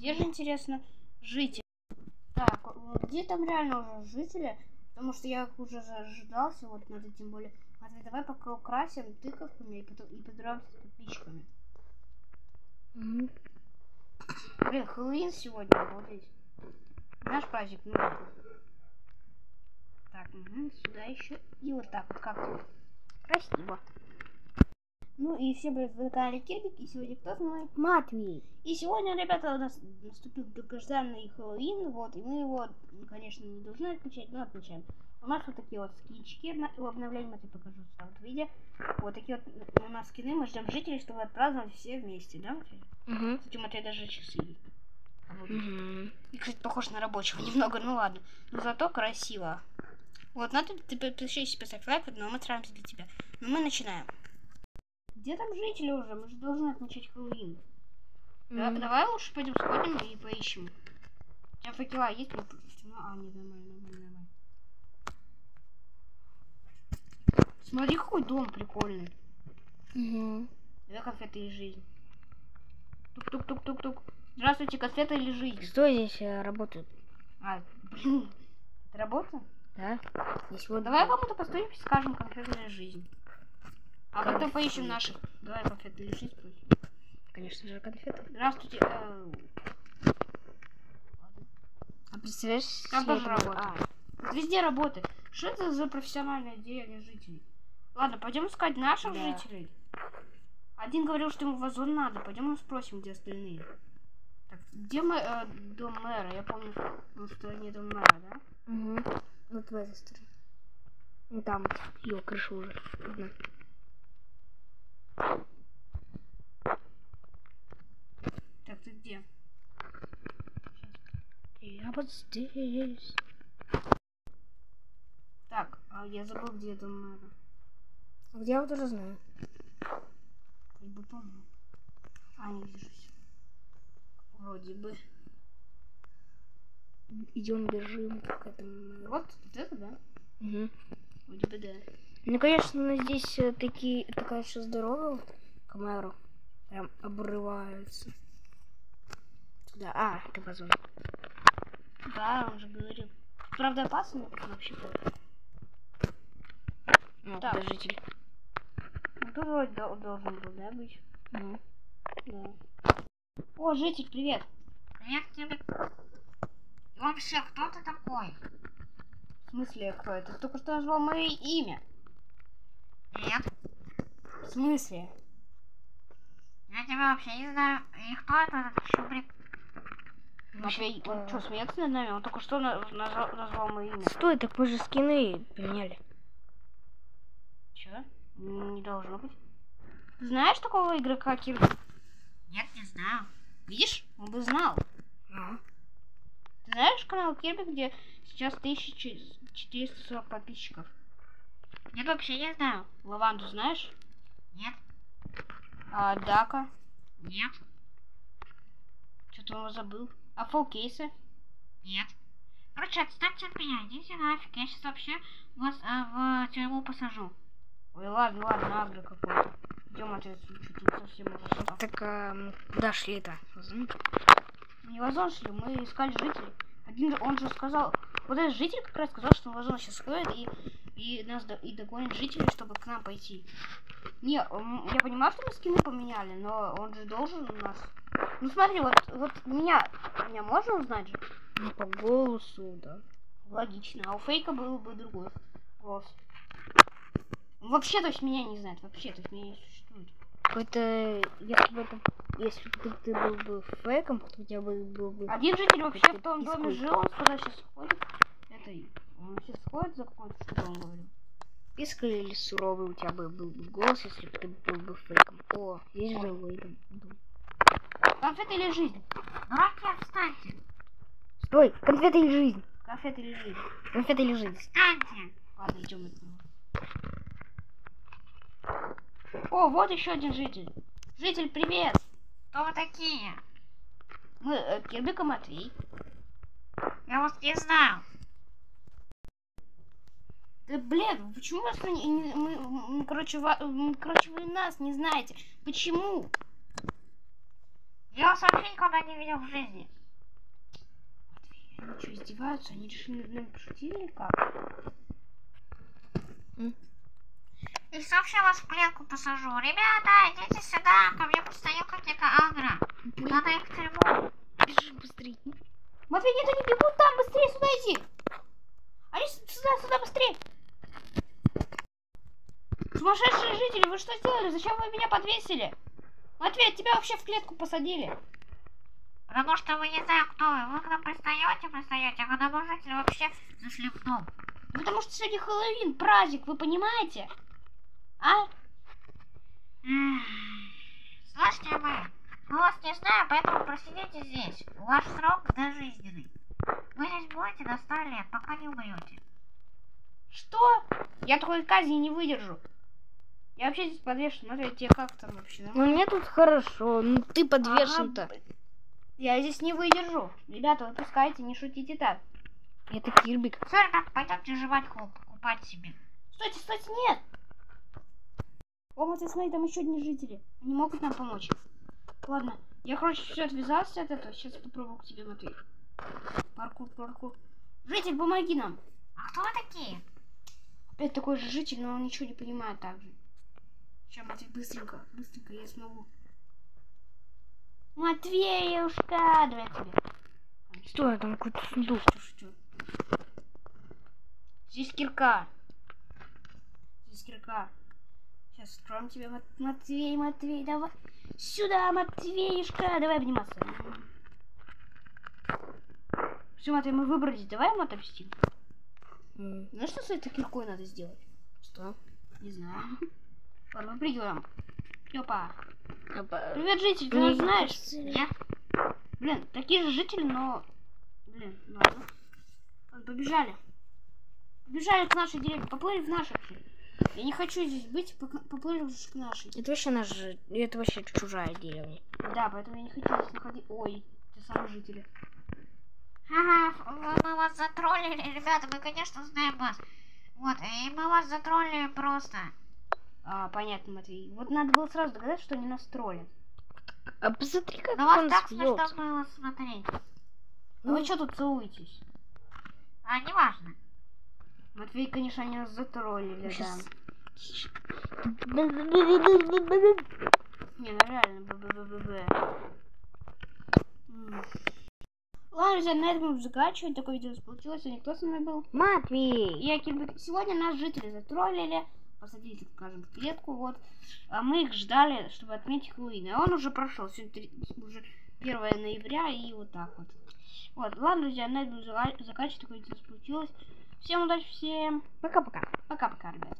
Где же, интересно, жители? Так, э, где там реально уже жители? Потому что я уже заждался, вот надо тем более. Матвей, давай пока украсим тыковками и, потом, и подружимся с подписчиками. Мгм. Блин, Хэллоуин сегодня, обалдеть. Наш праздник, ну. Так, мгм, сюда еще. И вот так вот, как тебе? Красиво. Ну и всем привет, вы на канале Кирбик, и сегодня кто знает? Матвей. И сегодня, ребята, у нас наступил долгожданный Хэллоуин, вот, и мы его, ну, конечно, не должны отмечать, но отмечаем. У нас вот такие вот скинчики в обновлении, я покажу в вот виде. Вот такие вот у нас скины, мы ждем жителей, чтобы отпраздновать все вместе, да, Матвей? Угу. Кстати, у Матвея даже часы есть. Угу. И, кстати, похож на рабочего немного, ну ладно. Но зато красиво. Вот, надо ты подпишись, поставь лайк, но мы стараемся для тебя. Но мы начинаем. Где там жители уже? Мы же должны отмечать Хэллоуин. Да- давай лучше пойдем сходим и поищем. У тебя факела есть? Ну, а, не, нормально, нормально, нормально. Смотри, какой дом прикольный. Угу. Две конфеты и жизнь. Тук-тук-тук-тук-тук. Здравствуйте, конфеты или жизнь? Кто здесь э, работает? А, блин, это работа? Да? Здесь вот. Давай кому-то поступим, скажем конфетная жизнь. А потом Конфеты. поищем наших. Давай жизнь спросим. Конечно же, конфеты. Здравствуйте. э, А представляешь, Как тоже же- работает? А, Везде работает. Что это за профессиональная деревня жителей? Ладно, пойдем искать наших Да. жителей. Один говорил, что ему вазон надо. Пойдем спросим, где остальные. Так, где мэ- э, дом мэра? Я помню, ну, что не дом мэра, да? Угу. Вот в этой стороне. Там его крыша уже видно. Так, ты где? Я вот здесь. Так, а я забыл, где дом мэра. А где я вот уже знаю? Вроде бы помню. А, не вижу всё. Вроде бы. Идем бежим к этому. Вот, вот это, да? Угу. Вроде бы да. Ну, конечно, но здесь э, такие, такая еще здоровая камера. Прям обрывается. Да, а, ты позвонил. Да, он же говорил. Правда, опасно вообще. Ну, Так. подождите. Ну, тут вроде дол- должен был, да, быть? Ну. Да. О, житель, привет. Привет тебе. И вообще, кто ты такой? В смысле, кто это? Ты только что назвал мое имя. Нет, В смысле? я тебя вообще не знаю. И кто это этот щубрик? Матвей, он что, смеется над нами? Он только что на- назвал, назвал мое имя. Стой, так мы же скины поменяли. Че? Не должно быть. Ты знаешь такого игрока Кирби? Нет, не знаю. Видишь? Он бы знал. А. Ты знаешь канал Кирби, где сейчас 1440 подписчиков? Нет, вообще не знаю. Лаванду знаешь? Нет, А Дака? нет, Что-то он его забыл. А фолкейсы? нет. Короче, отстаньте от меня, идите нафиг. Я сейчас вообще вас э, в тюрьму посажу. Ой, ладно, ладно, нагло какой-то. Идем отсюда, что тут совсем уже. Так а, куда шли-то? Не вазон шли, мы искали жителей. Один, он же сказал, вот этот житель как раз сказал, что вазон сейчас ходит и, и нас до- и догонит жителей, чтобы к нам пойти. Не, я понимаю, что мы скины поменяли, но он же должен у нас. Ну смотри, вот, вот меня, меня можно узнать же? Ну, по голосу, да. Логично. А у фейка был бы другой голос. Вообще, то есть меня не знает, вообще, то есть меня не существует. Какой-то, если бы это, если бы ты, был бы фейком, то у тебя бы был бы... Один житель вообще в том доме жил, он сказал, сейчас ходит. Это и- он сейчас ходит за какой-то что он говорил. Писка или суровый у тебя бы был бы голос, если бы ты был бы фейком. О, живой дом. дом. Конфеты или жизнь? Дураки, отстаньте. Стой, конфеты или жизнь? Конфеты или жизнь? Конфеты или жизнь? Отстаньте. Ладно, идем от него. О, вот еще один житель. Житель, привет! Кто вы такие? Мы э, Кирбик и Матвей. Я вас не знаю. Да, блин, почему вас не, не- мы, мы, короче, ва- м, короче, вы нас не знаете? Почему? Я вас вообще никогда не видел в жизни. Они что, издеваются? Они решили над нами пошутить или как? И вообще вас в клетку посажу. Ребята, идите сюда, ко мне постоянка агро. Надо их в тюрьму. Бежи быстрее. Матвей, нет, они бегут там, быстрее сюда иди! Они сюда, сюда, быстрее! Сумасшедшие жители, вы что сделали? Зачем вы меня подвесили? Матвей, тебя вообще в клетку посадили. Потому что вы не знаю, кто вы. Вы к нам пристаете, пристаете, а когда мы жители вообще зашли в дом. Потому что сегодня Хэллоуин, праздник, вы понимаете? А? Слышите вы? Мы вас не знаем, поэтому просидите здесь. Ваш срок дожизненный. Вы здесь будете до 100 лет, пока не умрете. Что? Я такой казни не выдержу. Я вообще здесь подвешен. Матвей, тебе как там вообще? Ну мне тут хорошо. Ну ты подвешен-то. Ага, Я здесь не выдержу. Ребята, выпускайте, не шутите так. Это Кирбик. Все, ребят, пойдемте жевать куп, купать себе. Стойте, стойте, нет! О, Матвей, смотри, там еще одни жители. Они могут нам помочь. Ладно, я, короче, все отвязался от этого. Сейчас попробую к тебе, Матвей. Паркур, паркур. Житель, помоги нам. А кто вы такие? Опять такой же житель, но он ничего не понимает так же. Сейчас, Матвей, быстренько, быстренько, я смогу. Матвеюшка, давай тебе. Что там какой-то сундук? Шучу, шучу. Здесь кирка. Здесь кирка. Сейчас откроем тебе, Мат- Матвей, Матвей, давай. Сюда, Матвеюшка, давай обниматься. Все, Матвей, мы выбрались. Давай ему отомстим. М, Знаешь, что с этой киркой надо сделать? Что? Не знаю. Ладно, придем. Опа. Опа. Привет, житель, ты нас знаешь? Нет? Блин, такие же жители, но... Блин, ладно. Ладно, побежали. Побежали к нашей деревне. Поплыли в нашу. Я не хочу здесь быть, поплыли к нашей. Это вообще наш... Это вообще чужая деревня. Да, поэтому я не хочу здесь находить... Ой, те самые жители. Ага, мы вас затроллили, ребята, мы, конечно, знаем вас. Вот, и мы вас затроллили просто. А, понятно, Матвей. Вот надо было сразу догадаться, что они нас троллят. А посмотри, как На вас он так смешно было смотреть. Ну вы что тут целуетесь? А, неважно. Матвей, конечно, они нас затроллили, да. Не, ну реально, б-б-б-б-б. Ладно, друзья, на этом будем заканчивать. Такое видео получилось. Сегодня кто с нами был? Матвей! Я Кирбик. Сегодня нас жители затроллили. Посадили, так скажем, в клетку. Вот. А мы их ждали, чтобы отметить Хэллоуин. А он уже прошел. Сегодня три- уже 1 ноября и вот так вот. Вот, ладно, друзья, на этом заканчивать. Такое нас получилось. Всем удачи, всем Пока-пока. пока-пока, ребят.